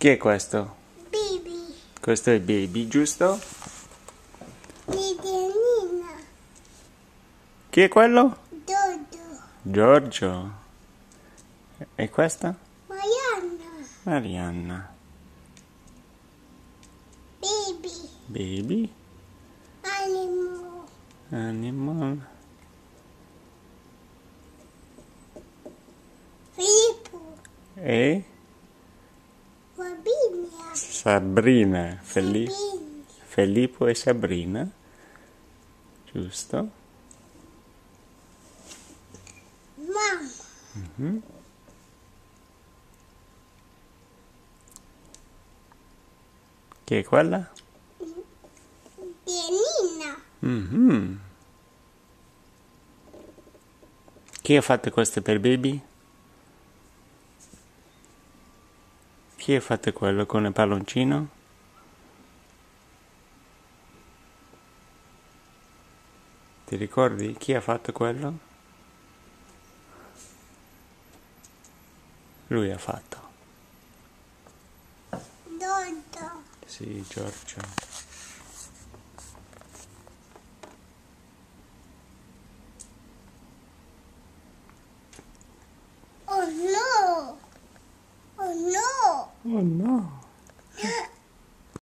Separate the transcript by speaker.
Speaker 1: Chi è questo?
Speaker 2: Baby.
Speaker 1: Questo è Baby, giusto?
Speaker 2: Lidianina.
Speaker 1: Chi è quello?
Speaker 2: Dodo.
Speaker 1: Giorgio. E questa?
Speaker 2: Marianna.
Speaker 1: Marianna.
Speaker 2: Baby.
Speaker 1: Baby.
Speaker 2: Animal.
Speaker 1: Animal.
Speaker 2: Filippo.
Speaker 1: E. Sabrina. Feli-. Filippo e Sabrina. Giusto?
Speaker 2: Mamma.
Speaker 1: Chi è quella?
Speaker 2: Pianina.
Speaker 1: Mhm. Chi ha fatto questo per Baby? Chi ha fatto quello con il palloncino? Ti ricordi chi ha fatto quello? Lui ha fatto.
Speaker 2: Dodo.
Speaker 1: Sì, Giorgio. Oh no.